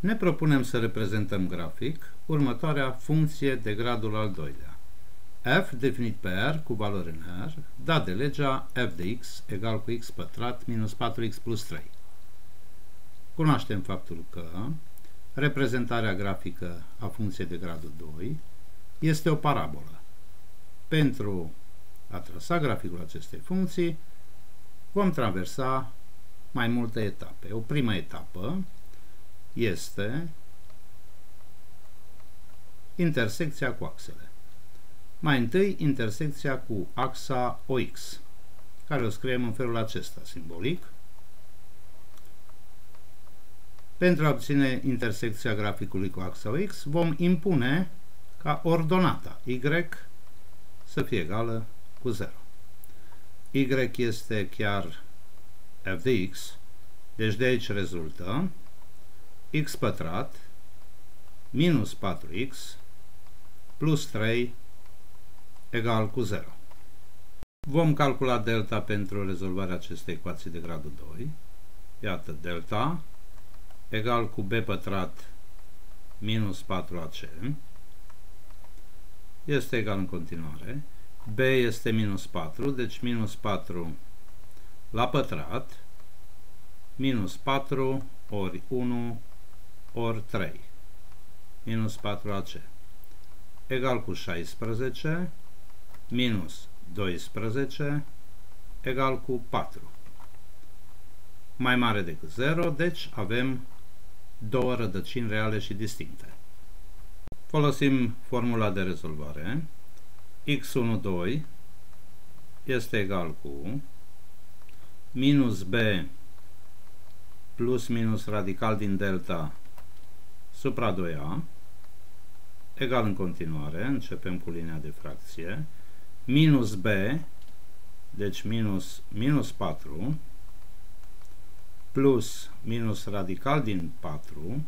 Ne propunem să reprezentăm grafic următoarea funcție de gradul al doilea. f definit pe r cu valori în r, dat de legea f de x egal cu x pătrat minus 4x plus 3. Cunoaștem faptul că reprezentarea grafică a funcției de gradul 2 este o parabolă. Pentru a trasa graficul acestei funcții, vom traversa mai multe etape. O primă etapă este intersecția cu axele. Mai întâi, intersecția cu axa OX, care o scriem în felul acesta, simbolic. Pentru a obține intersecția graficului cu axa OX, vom impune ca ordonata Y să fie egală cu 0. Y este chiar f de x, deci de aici rezultă x pătrat minus 4x plus 3 egal cu 0. Vom calcula delta pentru rezolvarea acestei ecuații de gradul 2. Iată, delta egal cu b pătrat minus 4ac este egal în continuare. b este minus 4, deci minus 4 la pătrat minus 4 ori 1 ori 3 minus 4ac egal cu 16 minus 12 egal cu 4 mai mare decât 0, deci avem două rădăcini reale și distincte. Folosim formula de rezolvare. x12 este egal cu minus b plus minus radical din delta supra 2a egal în continuare, începem cu linia de fracție, minus b, deci minus, minus 4, plus minus radical din 4,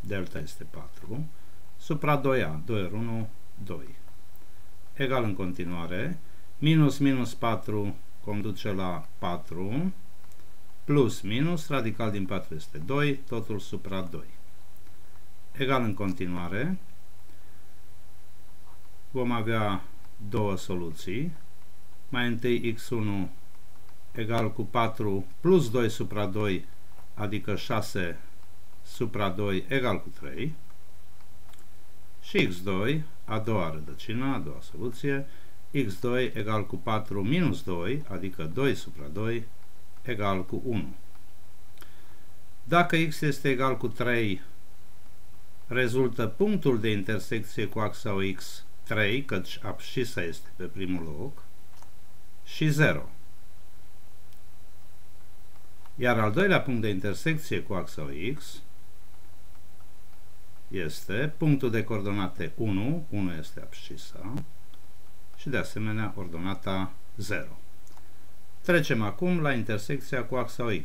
delta este 4, supra 2a, 2 ori 1, 2. Egal în continuare, minus minus 4 conduce la 4, plus minus, radical din 4 este 2, totul supra 2. Egal în continuare, vom avea două soluții. Mai întâi x1 egal cu 4 plus 2 supra 2, adică 6 supra 2 egal cu 3. Și x2, a doua rădăcină, a doua soluție, x2 egal cu 4 minus 2, adică 2 supra 2, egal cu 1. Dacă x este egal cu 3, rezultă punctul de intersecție cu axa OX 3, căci abscisa este pe primul loc, și 0. Iar al doilea punct de intersecție cu axa OX este punctul de coordonate 1, 1 este abscisa, și de asemenea ordonata 0. Trecem acum la intersecția cu axa Y.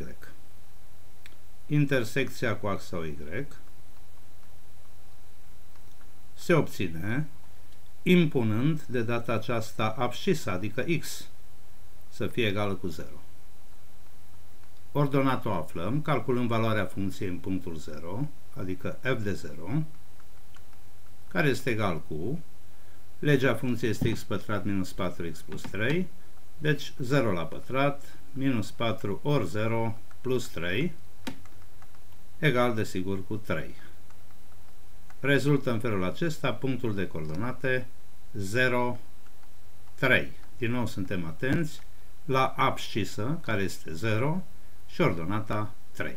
Intersecția cu axa Y se obține impunând de data aceasta abscisa, adică x, să fie egală cu 0. Ordonat o aflăm, calculând valoarea funcției în punctul 0, adică f de 0, care este egal cu legea funcției este x pătrat minus 4x plus 3, deci 0 la pătrat minus 4 ori 0 plus 3 egal desigur cu 3. Rezultă în felul acesta punctul de coordonate 0, 3. Din nou suntem atenți la abscisă, care este 0, și ordonata 3.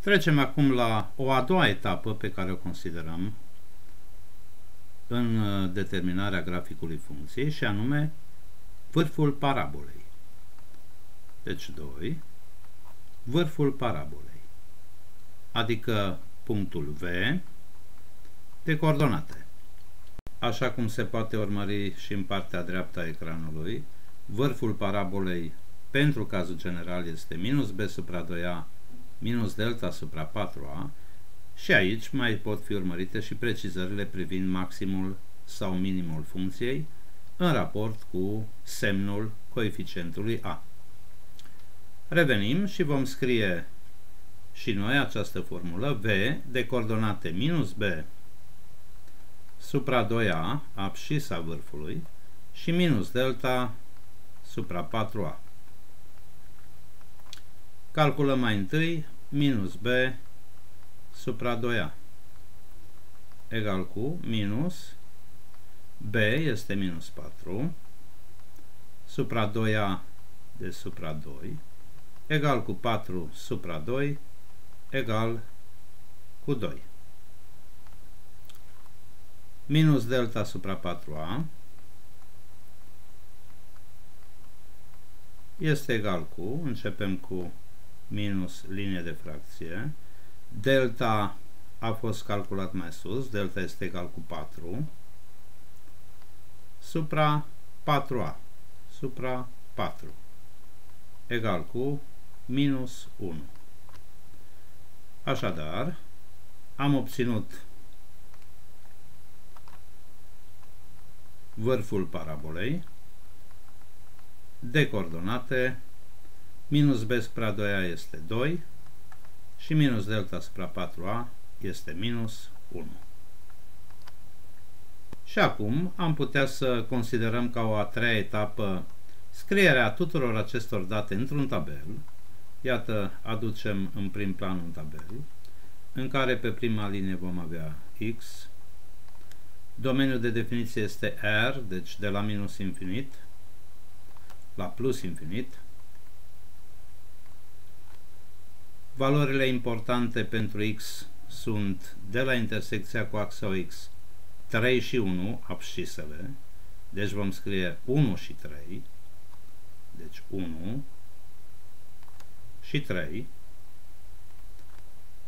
Trecem acum la o a doua etapă pe care o considerăm în uh, determinarea graficului funcției și anume vârful parabolei. Deci 2, vârful parabolei, adică punctul V de coordonate. Așa cum se poate urmări și în partea dreaptă a ecranului, vârful parabolei pentru cazul general este minus b supra 2a minus delta supra 4a și aici mai pot fi urmărite și precizările privind maximul sau minimul funcției în raport cu semnul coeficientului a. Revenim și vom scrie și noi această formulă V de coordonate minus B supra 2A, abscisa vârfului, și minus delta supra 4A. Calculăm mai întâi minus B supra 2A egal cu minus B este minus 4 supra 2A de supra 2 egal cu 4 supra 2 egal cu 2. Minus delta supra 4A este egal cu, începem cu minus linie de fracție, delta a fost calculat mai sus, delta este egal cu 4, supra 4a, supra 4, egal cu minus 1. Așadar, am obținut vârful parabolei de coordonate minus b spre 2a este 2 și minus delta spre 4a este minus 1. Și acum am putea să considerăm ca o a treia etapă scrierea tuturor acestor date într-un tabel. Iată, aducem în prim plan un tabel în care pe prima linie vom avea x, domeniul de definiție este R, deci de la minus infinit la plus infinit, valorile importante pentru x sunt de la intersecția cu axa X 3 și 1, abscisele, deci vom scrie 1 și 3, deci 1 și 3.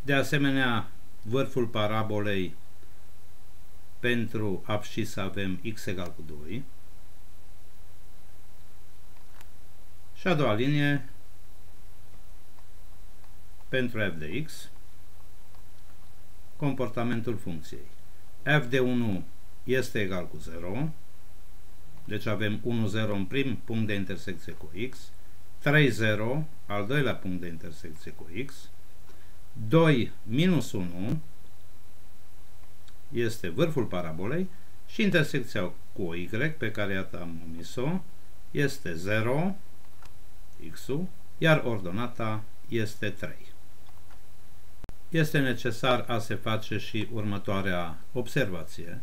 De asemenea, vârful parabolei pentru abscisă avem x egal cu 2. Și a doua linie pentru f de x comportamentul funcției. f de 1 este egal cu 0, deci avem 1, 0 în prim punct de intersecție cu x, 3, 0, al doilea punct de intersecție cu x, 2, minus 1 este vârful parabolei și intersecția cu o y pe care iată am omis-o este 0, x-ul, iar ordonata este 3 este necesar a se face și următoarea observație,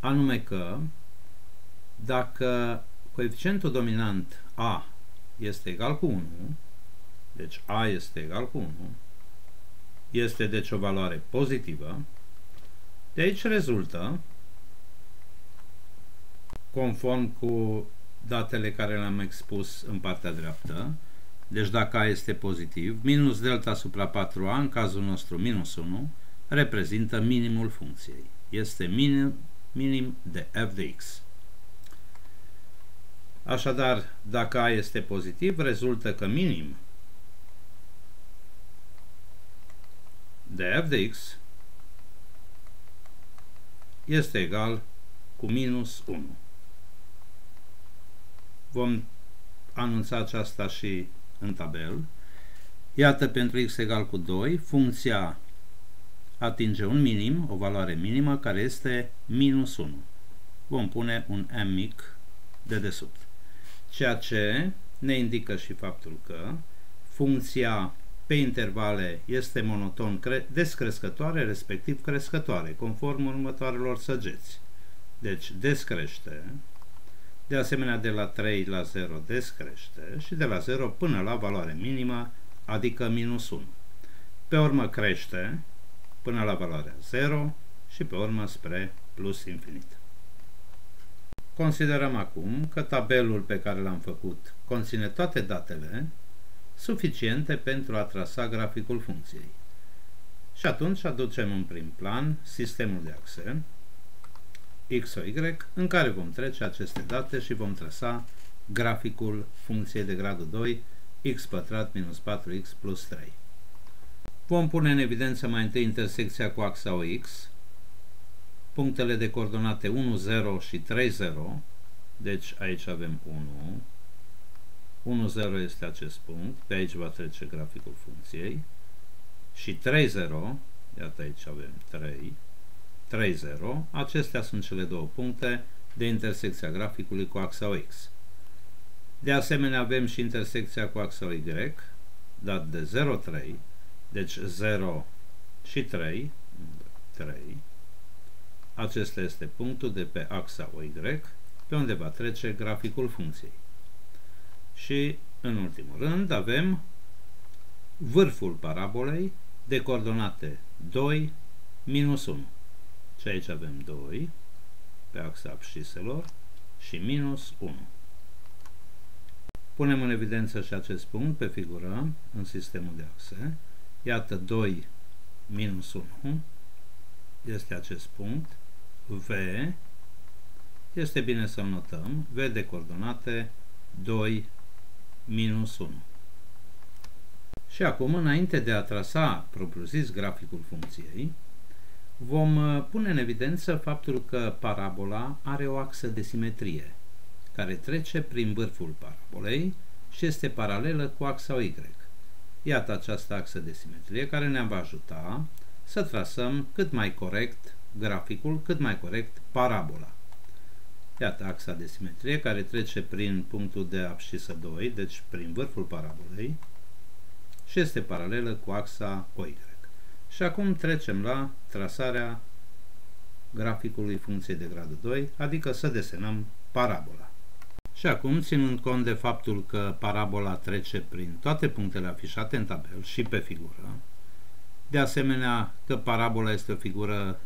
anume că dacă coeficientul dominant A este egal cu 1, deci A este egal cu 1, este deci o valoare pozitivă, de aici rezultă, conform cu datele care le-am expus în partea dreaptă, deci dacă A este pozitiv, minus delta supra 4A, în cazul nostru minus 1, reprezintă minimul funcției. Este minim, minim de f de x. Așadar, dacă A este pozitiv, rezultă că minim de f de x este egal cu minus 1. Vom anunța aceasta și în tabel. Iată pentru x egal cu 2, funcția atinge un minim, o valoare minimă, care este minus 1. Vom pune un m mic de desubt. Ceea ce ne indică și faptul că funcția pe intervale este monoton descrescătoare, respectiv crescătoare, conform următoarelor săgeți. Deci descrește de asemenea, de la 3 la 0 descrește și de la 0 până la valoare minimă, adică minus 1. Pe urmă crește până la valoarea 0 și pe urmă spre plus infinit. Considerăm acum că tabelul pe care l-am făcut conține toate datele suficiente pentru a trasa graficul funcției. Și atunci aducem în prim plan sistemul de axe, x sau y, în care vom trece aceste date și vom trasa graficul funcției de gradul 2, x pătrat minus 4x plus 3. Vom pune în evidență mai întâi intersecția cu axa OX, punctele de coordonate 1, 0 și 3, 0, deci aici avem 1, 1, 0 este acest punct, pe aici va trece graficul funcției, și 3, 0, iată aici avem 3, 3, 0, acestea sunt cele două puncte de intersecția graficului cu axa X. De asemenea avem și intersecția cu axa Y, dat de 0, 3, deci 0 și 3, 3, acesta este punctul de pe axa OY, pe unde va trece graficul funcției. Și, în ultimul rând, avem vârful parabolei de coordonate 2, minus 1. Și aici avem 2 pe axa absciselor și minus 1. Punem în evidență și acest punct pe figură în sistemul de axe. Iată 2 minus 1 este acest punct. V este bine să notăm. V de coordonate 2 minus 1. Și acum, înainte de a trasa propriu-zis graficul funcției, vom uh, pune în evidență faptul că parabola are o axă de simetrie, care trece prin vârful parabolei și este paralelă cu axa Y. Iată această axă de simetrie care ne va ajuta să trasăm cât mai corect graficul, cât mai corect parabola. Iată axa de simetrie care trece prin punctul de abscisă 2, deci prin vârful parabolei, și este paralelă cu axa OY. Și acum trecem la trasarea graficului funcției de gradul 2, adică să desenăm parabola. Și acum, ținând cont de faptul că parabola trece prin toate punctele afișate în tabel și pe figură, de asemenea că parabola este o figură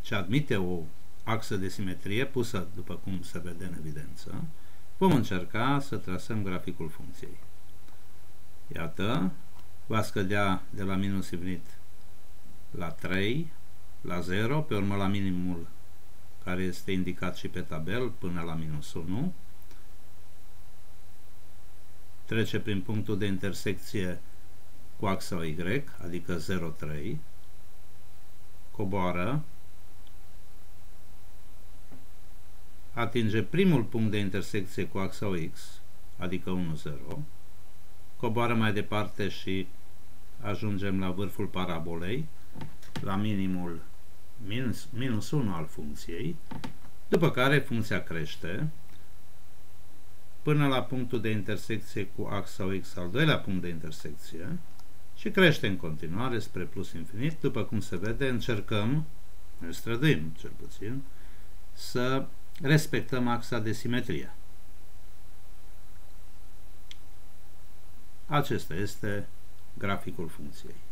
ce admite o axă de simetrie pusă după cum se vede în evidență, vom încerca să trasăm graficul funcției. Iată, va scădea de la minus infinit la 3, la 0, pe urmă la minimul care este indicat și pe tabel până la minus 1, trece prin punctul de intersecție cu axa Y, adică 0,3, coboară, atinge primul punct de intersecție cu axa X, adică 1,0, coboară mai departe și ajungem la vârful parabolei, la minimul minus, minus 1 al funcției, după care funcția crește până la punctul de intersecție cu axa X, al doilea punct de intersecție, și crește în continuare spre plus infinit. După cum se vede, încercăm, ne străduim cel puțin, să respectăm axa de simetrie. Acesta este graficul funcției.